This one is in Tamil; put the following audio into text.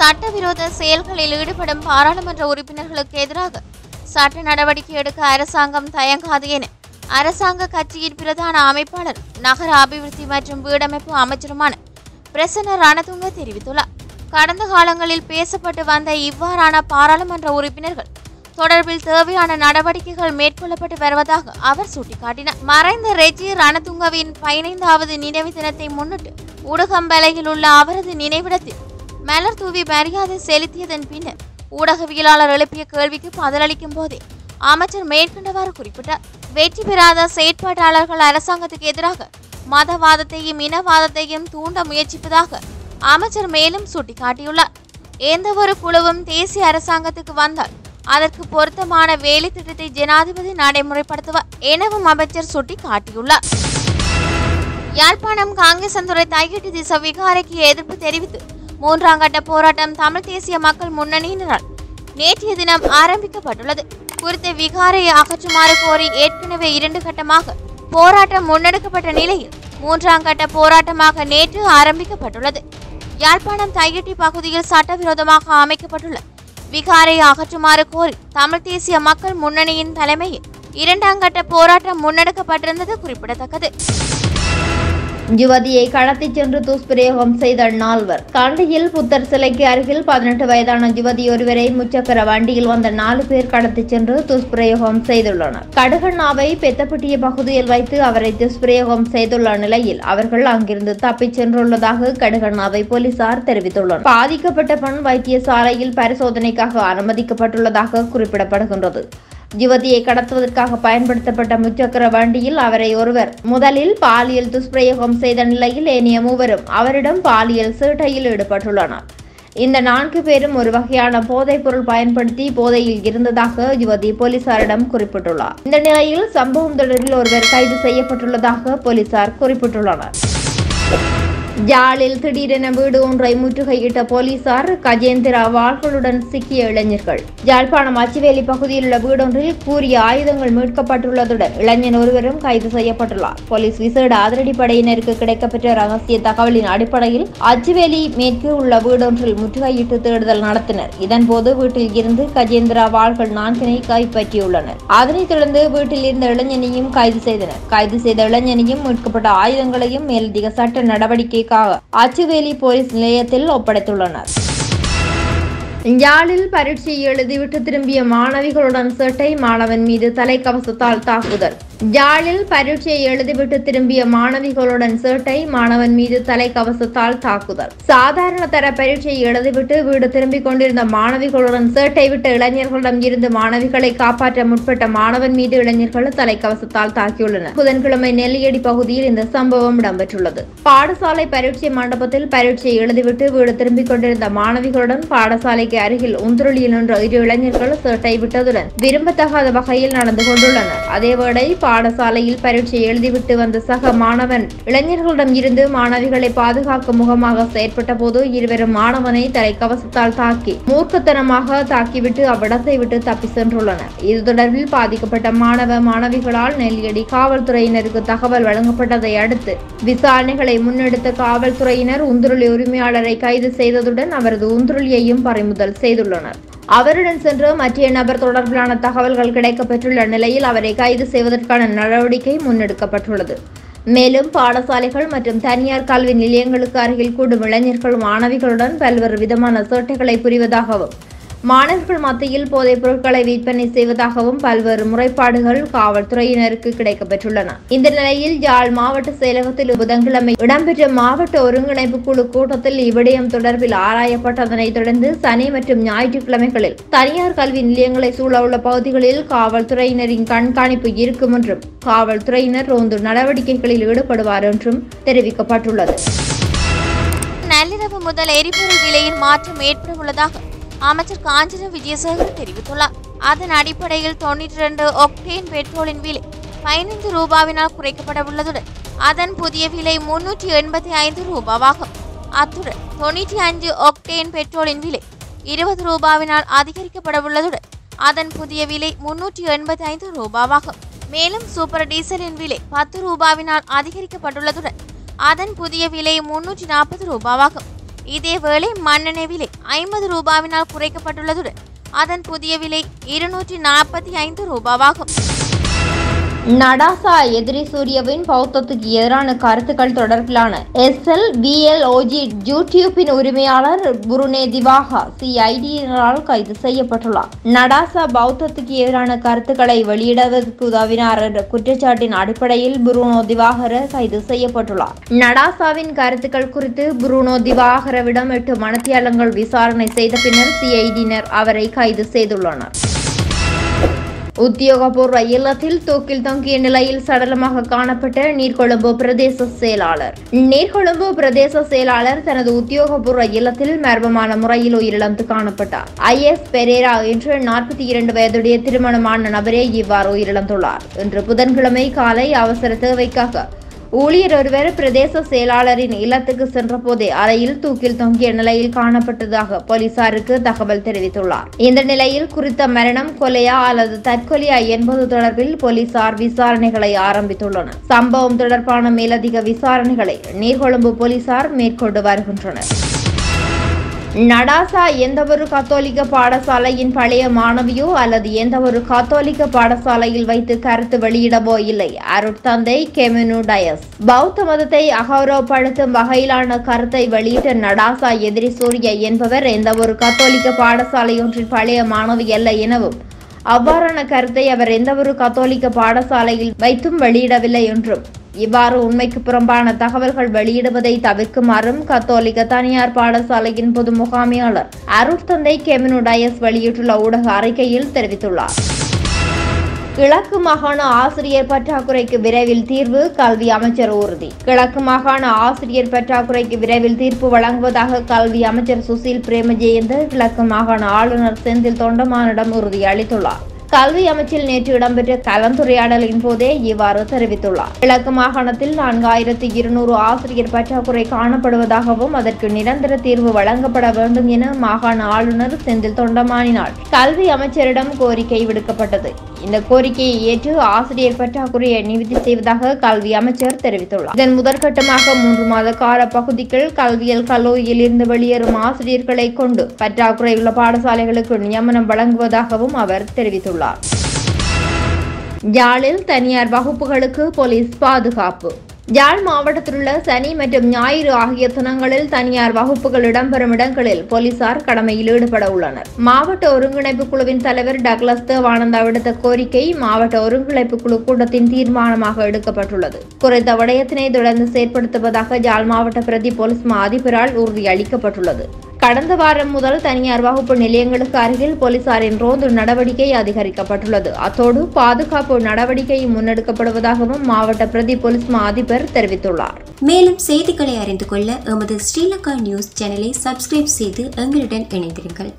சட்டவிரோத செயல்களில் ஈடுபடும் பாராளுமன்ற உறுப்பினர்களுக்கு எதிராக சட்ட நடவடிக்கை எடுக்க அரசாங்கம் தயங்காது என அரசாங்க கட்சியின் பிரதான அமைப்பாளர் நகர அபிவிருத்தி மற்றும் வீடமைப்பு அமைச்சருமான பிரசன்ன ரணதுங்க தெரிவித்துள்ளார். கடந்த காலங்களில் பேசப்பட்டு வந்த இவ்வாறான பாராளுமன்ற உறுப்பினர்கள் தொடர்பில் தேவையான நடவடிக்கைகள் மேற்கொள்ளப்பட்டு வருவதாக அவர் சுட்டிக்காட்டினார். மறைந்த ரெஜி ரணதுங்கவின் பதினைந்தாவது நினைவு தினத்தை முன்னிட்டு ஊடகம்பலையில் உள்ள அவரது நினைவிடத்தில் மலர் தூவி மரியாதை செலுத்தியதன் பின்னர் ஊடகவியலாளர் எழுப்பிய கேள்விக்கு பதிலளிக்கும் போதே அமைச்சர் மேற்கண்டவாறு குறிப்பிட்டார். வெற்றி பெறாத செயற்பாட்டாளர்கள் அரசாங்கத்துக்கு எதிராக மதவாதத்தையும் இனவாதத்தையும் தூண்ட முயற்சிப்பதாக அமைச்சர் மேலும் சுட்டிக்காட்டியுள்ளார். எந்த ஒரு குழுவும் தேசிய அரசாங்கத்துக்கு வந்தால் அதற்கு பொருத்தமான வேலை திட்டத்தை ஜனாதிபதி நடைமுறைப்படுத்துவார் எனவும் அமைச்சர் சுட்டிக்காட்டியுள்ளார். யாழ்ப்பாணம் காங்கேசந்துறை தைகட்டி திச விகாரைக்கு எதிர்ப்பு தெரிவித்து மூன்றாம் கட்ட போராட்டம் தமிழ் தேசிய மக்கள் முன்னணியினரால் நேற்றைய தினம் ஆரம்பிக்கப்பட்டுள்ளது. குறித்த விகாரையை அகற்றுமாறு கோரி ஏற்கனவே இரண்டு கட்டமாக போராட்டம் முன்னெடுக்கப்பட்ட நிலையில் மூன்றாம் கட்ட போராட்டமாக நேற்று ஆரம்பிக்கப்பட்டுள்ளது. யாழ்ப்பாணம் தையட்டி பகுதியில் சட்டவிரோதமாக அமைக்கப்பட்டுள்ள விகாரையை அகற்றுமாறு கோரி தமிழ் தேசிய மக்கள் முன்னணியின் தலைமையில் இரண்டாம் கட்ட போராட்டம் முன்னெடுக்கப்பட்டிருந்தது குறிப்பிடத்தக்கது. யுவதியை கடத்திச் சென்று துஷ்பிரயோகம் செய்த நால்வர். கண்டியில் புத்தர் சிலைக்கு அருகில் பதினெட்டு வயதான யுவதி ஒருவரை முச்சக்கர வண்டியில் வந்த நாலு பேர் கடத்திச் சென்று துஷ்பிரயோகம் செய்துள்ளனர். கடுகண்ணாவை பெத்தப்பட்டிய பகுதியில் வைத்து அவரை துஷ்பிரயோகம் செய்துள்ள நிலையில் அவர்கள் அங்கிருந்து தப்பிச் சென்றுள்ளதாக கடுகண்ணாவை போலீசார் தெரிவித்துள்ளனர். பாதிக்கப்பட்ட பெண் வைத்தியசாலையில் பரிசோதனைக்காக அனுமதிக்கப்பட்டுள்ளதாக குறிப்பிடப்படுகின்றது. யுவதியை கடத்துவதற்காக பயன்படுத்தப்பட்ட முச்சக்கர வண்டியில் அவரை ஒருவர் முதலில் பாலியல் துஷ்பிரயோகம் செய்த நிலையில் ஏனைய மூவரும் அவரிடம் பாலியல் சேட்டையில் ஈடுபட்டுள்ளனர். இந்த நான்கு பேரும் ஒரு வகையான போதைப் பொருள் பயன்படுத்தி போதையில் இருந்ததாக யுவதி போலீசாரிடம் குறிப்பிட்டுள்ளார். இந்த நிலையில் சம்பவம் தொடரில் ஒருவர் கைது செய்யப்பட்டுள்ளதாக போலீசார் குறிப்பிட்டுள்ளனர். ஜாலில் திடீரென வீடு ஒன்றை முற்றுகையிட்ட போலீசார் கஜேந்திரா வாள்களுடன் சிக்கிய இளைஞர்கள். யாழ்ப்பாணம் அச்சுவேலி பகுதியில் உள்ள வீடொன்றில் கூறிய ஆயுதங்கள் மீட்கப்பட்டுள்ளதுடன் இளைஞன் ஒருவரும் கைது செய்யப்பட்டுள்ளார். போலீஸ் விசேட அதிரடிப்படையினருக்கு கிடைக்கப்பெற்ற ரகசிய தகவலின் அடிப்படையில் அச்சுவேலி மேற்கு உள்ள வீடொன்றில் முற்றுகையிட்டு தேடுதல் நடத்தினர். இதன்போது வீட்டில் இருந்து கஜேந்திரா வாள்கள் நான்கினை கைப்பற்றியுள்ளனர். அதனைத் தொடர்ந்து வீட்டில் இருந்த இளைஞனையும் கைது செய்தனர். கைது செய்த இளைஞனையும் மீட்கப்பட்ட ஆயுதங்களையும் மேலதிக சட்ட நடவடிக்கை நடவடிக்கைக்காக அச்சுவேலி போலீஸ் நிலையத்தில் ஒப்படைத்துள்ளனர். யாழில் பரீட்சை எழுதிவிட்டு திரும்பிய மாணவிகளுடன் சேட்டை மாணவன் மீது தலைக்கவசத்தால் தாக்குதல். யாழில் பரீட்சை எழுதிவிட்டு திரும்பிய மாணவிகளுடன் சேட்டை மாணவன் மீது தலைக்கவசத்தால் தாக்குதல். சாதாரண தர பரீட்சை எழுதிவிட்டு வீடு திரும்பிக் கொண்டிருந்த மாணவிகளுடன் சேட்டை விட்ட இளைஞர்களிடம் இருந்து மாணவிகளை காப்பாற்ற முற்பட்ட மாணவன் மீது இளைஞர்கள் தலைக்கவசத்தால் தாக்கியுள்ளனர். புதன்கிழமை நெல்லியடி பகுதியில் இந்த சம்பவம் இடம்பெற்றுள்ளது. பாடசாலை பரீட்சை மண்டபத்தில் பரீட்சை எழுதிவிட்டு வீடு திரும்பிக் கொண்டிருந்த மாணவிகளுடன் பாடசாலை பாடசாலைக்கு அருகில் உந்துருளியில் நின்ற இரு இளைஞர்கள் சேட்டை விட்டதுடன் விரும்பத்தகாத வகையில் நடந்து கொண்டுள்ளனர். அதேவேளை பாடசாலையில் பரீட்சை எழுதிவிட்டு வந்த சக மாணவன் இளைஞர்களிடம் இருந்து மாணவிகளை பாதுகாக்கும் முகமாக செயற்பட்ட போது இருவரும் மாணவனை தலைக்கவசத்தால் தாக்கி மூர்க்கத்தனமாக தாக்கிவிட்டு அவ்விடத்தை விட்டு தப்பி சென்றுள்ளனர். இது தொடர்பில் பாதிக்கப்பட்ட மாணவ மாணவிகளால் நெல்லியடி காவல்துறையினருக்கு தகவல் வழங்கப்பட்டதை அடுத்து விசாரணைகளை முன்னெடுத்த காவல்துறையினர் உந்துருளி உரிமையாளரை கைது செய்ததுடன் அவரது உந்துருளியையும் பறிமுதல் செய்துள்ளனர். அவருடன் சென்று மற்ற நபர் தொடர்பிலான தகவல்கள் கிடைக்கப்பெற்றுள்ள நிலையில் அவரை கைது செய்வதற்கான நடவடிக்கை முன்னெடுக்கப்பட்டுள்ளது. மேலும் பாடசாலைகள் மற்றும் தனியார் கல்வி நிலையங்களுக்கு அருகில் கூடும் இளைஞர்கள் மாணவிகளுடன் பல்வேறு விதமான சேட்டைகளை புரிவதாகவும் மாணவர்கள் மத்தியில் போதைப் பொருட்களை விற்பனை செய்வதாகவும் பல்வேறு முறைப்பாடுகள் காவல்துறையினருக்கு கிடைக்கப்பெற்றுள்ளன. இந்த நிலையில் யாழ் மாவட்ட செயலகத்தில் புதன்கிழமை இடம்பெற்ற மாவட்ட ஒருங்கிணைப்பு குழு கூட்டத்தில் இவ்விடயம் தொடர்பில் ஆராயப்பட்டதனைத் தொடர்ந்து சனி மற்றும் ஞாயிற்றுக்கிழமைகளில் தனியார் கல்வி நிலையங்களை சூழவுள்ள பகுதிகளில் காவல்துறையினரின் கண்காணிப்பு இருக்கும் என்றும் காவல்துறையினர் ரோந்து நடவடிக்கைகளில் ஈடுபடுவார் என்றும் தெரிவிக்கப்பட்டுள்ளது. நள்ளிரவு முதல் எரிபொருள் விலையில் மாற்றம் ஏற்பட உள்ளதாக அமைச்சர் காஞ்சன விஜயசேகர் தெரிவித்துள்ளார். அதன் அடிப்படையில் தொன்னூற்றி இரண்டு ஒக்டேன் பெட்ரோலின் விலை பதினைந்து ரூபாவினால் குறைக்கப்பட உள்ளதுடன் அதன் புதிய விலை முன்னூற்றி எண்பத்தி ஐந்து ரூபாவாகும். அத்துடன் தொண்ணூற்றி அஞ்சு ஒக்டேன் பெட்ரோலின் விலை இருபது ரூபாவினால் அதிகரிக்கப்பட உள்ளதுடன் அதன் புதிய விலை முன்னூற்றி எண்பத்தி ஐந்து ரூபாவாகும். மேலும் சூப்பர் டீசலின் விலை பத்து ரூபாவினால் அதிகரிக்கப்பட்டுள்ளதுடன் அதன் புதிய விலை முன்னூற்றி நாற்பது ரூபாவாகும். இதேவேளை மண்ணெண்ணெய் விலை ஐம்பது ரூபாவினால் குறைக்கப்பட்டுள்ளதுடன் அதன் புதிய விலை இருநூற்றி நாற்பத்தி ஐந்து ரூபாவாகும். நடாசா எதிரி சூரியவின் பௌத்தத்துக்கு எதிரான கருத்துக்கள் தொடர்பிலான எஸ் எல் விஎல்ஓஜி யூடியூப்பின் உரிமையாளர் புருனே திவாகா சிஐடியினரால் கைது செய்யப்பட்டுள்ளார். நடாசா பௌத்தத்துக்கு எதிரான கருத்துக்களை வெளியிடுவதற்கு உதவினார் என்ற குற்றச்சாட்டின் அடிப்படையில் புருனோ திவாகர கைது செய்யப்பட்டுள்ளார். நடாசாவின் கருத்துக்கள் குறித்து புருனோ திவாகரவிடம் எட்டு மனத்தியாளங்கள் விசாரணை செய்த பின்னர் சிஐடியினர் அவரை கைது செய்துள்ளனர். உத்தியோகபூர்வ இல்லத்தில் தூக்கில் தொங்கிய நிலையில் சடலமாக காணப்பட்ட நீர்கொழும்பு பிரதேச செயலாளர். நீர்கொழும்பு பிரதேச செயலாளர் தனது உத்தியோகபூர்வ இல்லத்தில் மர்மமான முறையில் உயிரிழந்து காணப்பட்டார். ஐ எஸ் பெரேரா என்று நாற்பத்தி இரண்டு வயதுடைய திருமணமான நபரே இவ்வாறு உயிரிழந்துள்ளார். இன்று புதன்கிழமை காலை அவசர தேவைக்காக ஊழியர் ஒருவர் பிரதேச செயலாளரின் இல்லத்துக்கு சென்றபோதே அறையில் தூக்கில் தொங்கிய நிலையில் காணப்பட்டதாக போலீசாருக்கு தகவல் தெரிவித்துள்ளார். இந்த நிலையில் குறித்த மரணம் கொலையா அல்லது தற்கொலையா என்பது தொடர்பில் போலீசார் விசாரணைகளை ஆரம்பித்துள்ளனர். சம்பவம் தொடர்பான மேலதிக விசாரணைகளை நீர்கொழும்பு போலீசார் மேற்கொண்டு வருகின்றனர். நடாசா எந்தவொரு கத்தோலிக்க பாடசாலையின் பழைய மாணவியோ அல்லது எந்தவொரு கத்தோலிக்க பாடசாலையில் வைத்து கருத்து வெளியிடவோ இல்லை. அருட்தந்தை கெமினு டயஸ். பௌத்த மதத்தை அகௌரவப்படுத்தும் வகையிலான கருத்தை வெளியிட்ட நடாசா எதிரி சூரிய என்பவர் எந்தவொரு கத்தோலிக்க பாடசாலையொன்றின் பழைய மாணவி அல்ல எனவும் அவ்வாறான கருத்தை அவர் எந்தவொரு கத்தோலிக்க பாடசாலையில் வைத்தும் வெளியிடவில்லை என்றும் இவ்வாறு உண்மைக்கு புறம்பான தகவல்கள் வெளியிடுவதை தவிர்க்குமாறும் கத்தோலிக்க தனியார் பாடசாலையின் பொது முகாமையாளர் அருட்தந்தை கெமினு டயஸ் வெளியிட்டுள்ள ஊடக அறிக்கையில் தெரிவித்துள்ளார். கிழக்கு மாகாண ஆசிரியர் பற்றாக்குறைக்கு விரைவில் தீர்வு கல்வி அமைச்சர் உறுதி கிழக்கு மாகாண ஆசிரியர் பற்றாக்குறைக்கு விரைவில் தீர்ப்பு வழங்குவதாக கல்வி அமைச்சர் சுசில் பிரேமஜெயந்த கிழக்கு மாகாண ஆளுநர் செந்தில் தொண்டமானிடம் உறுதி அளித்துள்ளார். கல்வி அமைச்சில் நேற்று இடம்பெற்ற கலந்துரையாடலின் போதே இவ்வாறு தெரிவித்துள்ளார். கிழக்கு மாகாணத்தில் நான்காயிரத்தி இருநூறு ஆசிரியர் பற்றாக்குறை காணப்படுவதாகவும் அதற்கு நிரந்தர தீர்வு வழங்கப்பட வேண்டும் என மாகாண ஆளுநர் செந்தில் தொண்டமானினால் கல்வி அமைச்சரிடம் கோரிக்கை விடுக்கப்பட்டது. இந்த கோரிக்கையை ஏற்று ஆசிரியர் பற்றாக்குறையை நிவர்த்தி செய்வதாக கல்வி அமைச்சர் தெரிவித்துள்ளார். இதன் முதற்கட்டமாக மூன்று மாத கால பகுதிக்குள் கல்வியல் கல்லூரியில் இருந்து வெளியேறும் ஆசிரியர்களை கொண்டு பற்றாக்குறை உள்ள பாடசாலைகளுக்கு நியமனம் வழங்குவதாகவும் அவர் தெரிவித்துள்ளார். யாழில் தனியார் வகுப்புகளுக்கு போலீஸ் பாதுகாப்பு. யாழ் மாவட்டத்தில் உள்ள சனி மற்றும் ஞாயிறு ஆகிய தினங்களில் தனியார் வகுப்புகள் இடம்பெறும் இடங்களில் போலீசார் கடமையில் ஈடுபட உள்ளனர். மாவட்ட ஒருங்கிணைப்பு குழுவின் தலைவர் டக்ளஸ் தேவானந்தா விடுத்த கோரிக்கை மாவட்ட ஒருங்கிணைப்பு குழு கூட்டத்தின் தீர்மானமாக எடுக்கப்பட்டுள்ளது. குறைந்த விடயத்தினை தொடர்ந்து செயற்படுத்துவதாக யாழ் மாவட்ட பிரதி போலீஸ் மா அதிபரால் உறுதியளிக்கப்பட்டுள்ளது கடந்த வாரம் முதல் தனியார் வகுப்பு நிலையங்களுக்கு அருகில் போலீசாரின் ரோந்து நடவடிக்கை அதிகரிக்கப்பட்டுள்ளது. அத்தோடு பாதுகாப்பு நடவடிக்கை முன்னெடுக்கப்படுவதாகவும் மாவட்ட பிரதி போலீஸ் மா அதிபர் தெரிவித்துள்ளார். மேலும் செய்திகளை அறிந்து கொள்ள எமது ஸ்ரீலங்கா நியூஸ் சேனலை சப்ஸ்கிரைப் செய்து எங்களுடன் இணைந்திருங்கள்.